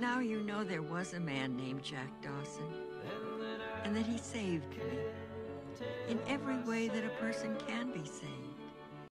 Now you know there was a man named Jack Dawson, and that he saved me in every way that a person can be saved.